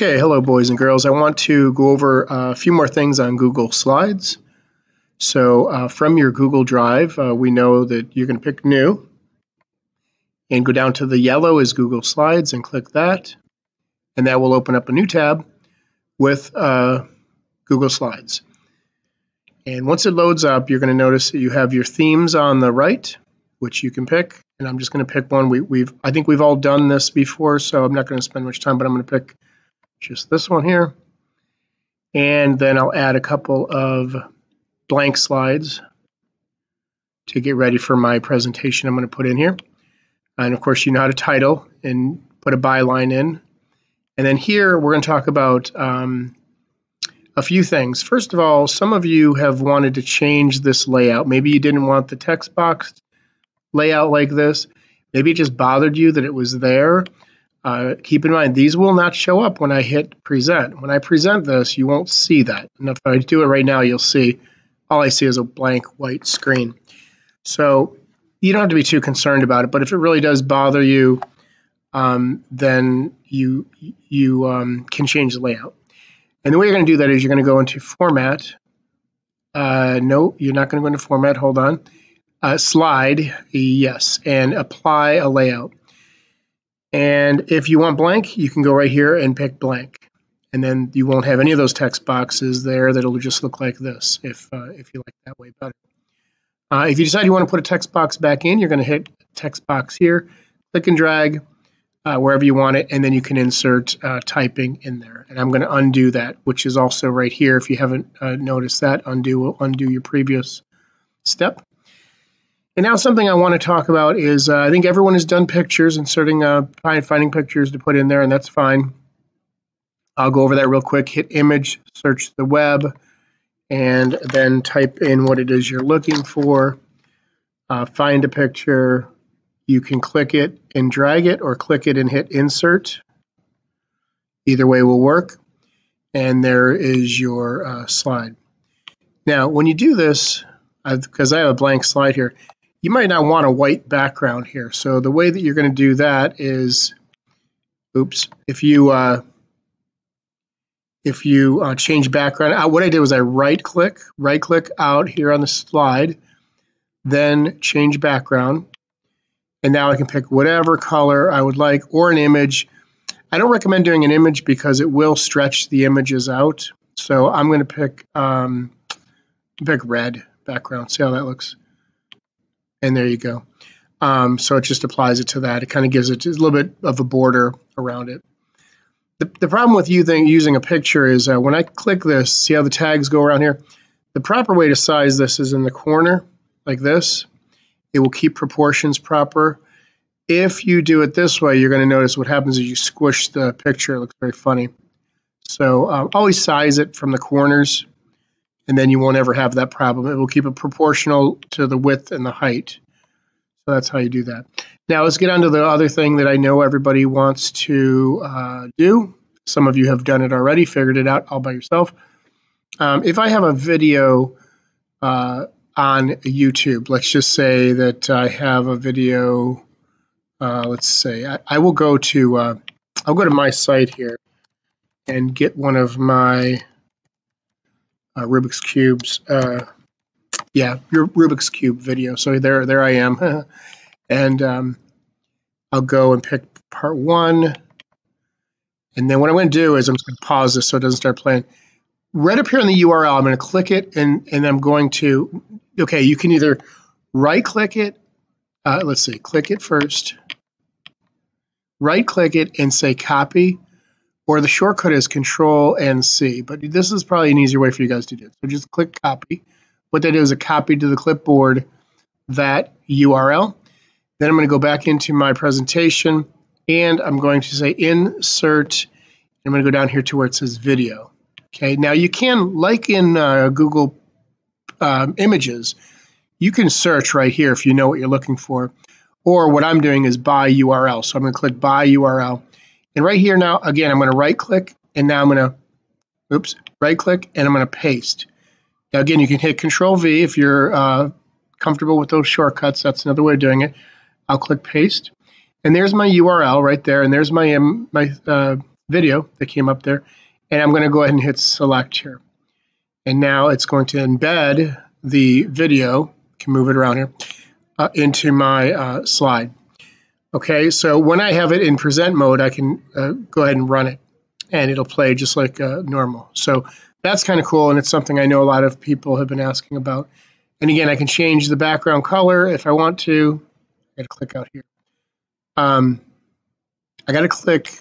Okay, hello boys and girls. I want to go over a few more things on Google Slides. So uh, from your Google Drive, uh, we know that you're going to pick New and go down to the yellow is Google Slides and click that. And that will open up a new tab with uh, Google Slides. And once it loads up, you're going to notice that you have your themes on the right, which you can pick. And I'm just going to pick one. We, we've I think we've all done this before, so I'm not going to spend much time, but I'm going to pick just this one here. And then I'll add a couple of blank slides to get ready for my presentation I'm going to put in here. And of course, you know how to title and put a byline in. And then here, we're going to talk about um, a few things. First of all, some of you have wanted to change this layout. Maybe you didn't want the text box layout like this. Maybe it just bothered you that it was there. Uh, keep in mind, these will not show up when I hit present. When I present this, you won't see that. And if I do it right now, you'll see all I see is a blank white screen. So you don't have to be too concerned about it. But if it really does bother you, um, then you you um, can change the layout. And the way you're going to do that is you're going to go into Format. Uh, no, you're not going to go into Format. Hold on. Uh, slide, yes, and apply a layout. And if you want blank, you can go right here and pick blank. And then you won't have any of those text boxes there. That'll just look like this if, uh, if you like that way better. Uh, if you decide you want to put a text box back in, you're going to hit text box here, click and drag uh, wherever you want it, and then you can insert uh, typing in there. And I'm going to undo that, which is also right here. If you haven't uh, noticed that, undo will undo your previous step. And now something I want to talk about is uh, I think everyone has done pictures, inserting, uh, finding pictures to put in there, and that's fine. I'll go over that real quick. Hit image, search the web, and then type in what it is you're looking for. Uh, find a picture. You can click it and drag it, or click it and hit insert. Either way will work. And there is your uh, slide. Now, when you do this, because I have a blank slide here, you might not want a white background here. So the way that you're going to do that is, oops, if you uh, if you uh, change background, uh, what I did was I right click, right click out here on the slide, then change background. And now I can pick whatever color I would like or an image. I don't recommend doing an image because it will stretch the images out. So I'm going to pick um, pick red background. See how that looks and there you go. Um, so it just applies it to that. It kind of gives it a little bit of a border around it. The, the problem with using, using a picture is uh, when I click this, see how the tags go around here? The proper way to size this is in the corner, like this. It will keep proportions proper. If you do it this way, you're going to notice what happens is you squish the picture. It looks very funny. So um, always size it from the corners and then you won't ever have that problem. It will keep it proportional to the width and the height. So that's how you do that. Now let's get on to the other thing that I know everybody wants to uh, do. Some of you have done it already, figured it out all by yourself. Um, if I have a video uh, on YouTube, let's just say that I have a video, uh, let's say, I, I, will go to, uh, I'll go to my site here and get one of my uh, Rubik's cubes. Uh, yeah, your Rubik's cube video. So there, there I am, and um, I'll go and pick part one. And then what I'm going to do is I'm just going to pause this so it doesn't start playing. Right up here in the URL, I'm going to click it, and and I'm going to. Okay, you can either right click it. Uh, let's see, click it first. Right click it and say copy or the shortcut is Control and C. But this is probably an easier way for you guys to do it. So just click copy. What that is a copy to the clipboard that URL. Then I'm going to go back into my presentation and I'm going to say insert. I'm going to go down here to where it says video. Okay, now you can, like in uh, Google um, Images, you can search right here if you know what you're looking for. Or what I'm doing is by URL. So I'm going to click by URL. And right here now, again, I'm going to right click and now I'm going to, oops, right click and I'm going to paste. Now again, you can hit Control V if you're uh, comfortable with those shortcuts. That's another way of doing it. I'll click paste. And there's my URL right there. And there's my, my uh, video that came up there. And I'm going to go ahead and hit select here. And now it's going to embed the video, can move it around here, uh, into my uh, slide. Okay, so when I have it in present mode, I can uh, go ahead and run it and it'll play just like uh, normal. So that's kind of cool and it's something I know a lot of people have been asking about. And again, I can change the background color if I want to. I gotta click out here. Um, I gotta click,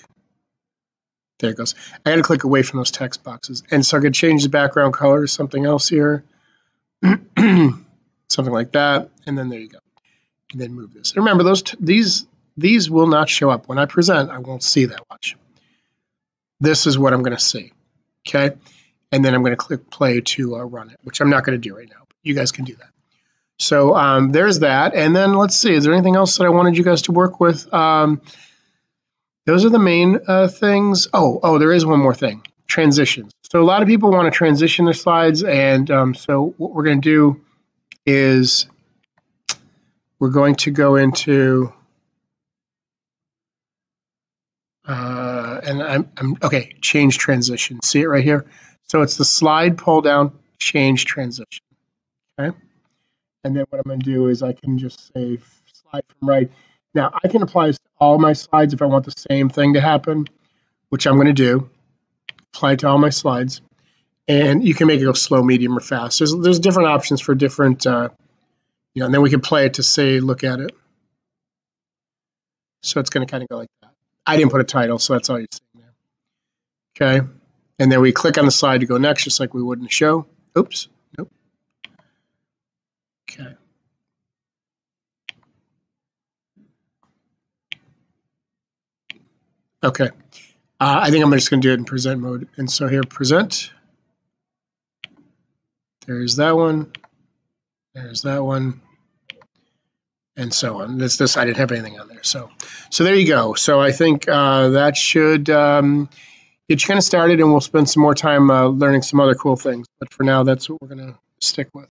there it goes. I gotta click away from those text boxes. And so I could change the background color to something else here. something like that. And then there you go. And then move this. remember, those these these will not show up. When I present, I won't see that much. This is what I'm going to see. Okay. And then I'm going to click play to uh, run it, which I'm not going to do right now. But You guys can do that. So um, there's that. And then let's see, is there anything else that I wanted you guys to work with? Um, those are the main uh, things. Oh, oh, there is one more thing transitions. So a lot of people want to transition their slides. And um, so what we're going to do is we're going to go into, uh, and I'm, I'm, okay, change transition. See it right here? So it's the slide pull down, change transition. Okay. And then what I'm going to do is I can just say slide from right. Now I can apply this to all my slides if I want the same thing to happen, which I'm going to do. Apply to all my slides. And you can make it go slow, medium, or fast. There's, there's different options for different, uh, you know, and then we can play it to say, look at it. So it's going to kind of go like that. I didn't put a title, so that's all you're seeing there. Okay. And then we click on the slide to go next, just like we would in the show. Oops. Nope. Okay. Okay. Uh, I think I'm just going to do it in present mode. And so here, present. There's that one. There's that one. And so on. This, this, I didn't have anything on there. So, so there you go. So I think uh, that should um, get you kind of started, and we'll spend some more time uh, learning some other cool things. But for now, that's what we're to stick with.